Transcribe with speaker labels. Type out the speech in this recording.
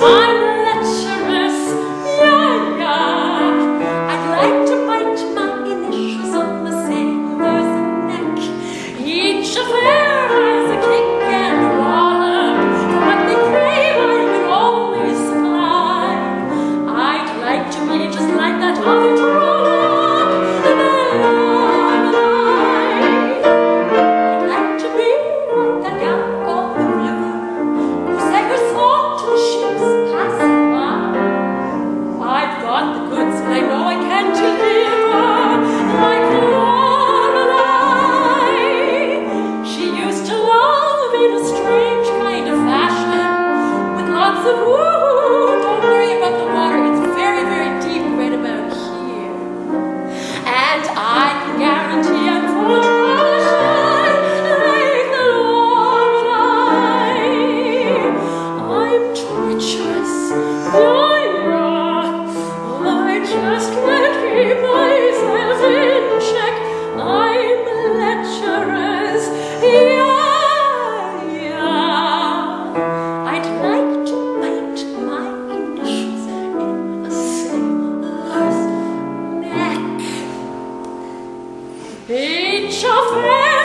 Speaker 1: One And I can guarantee. e of freddo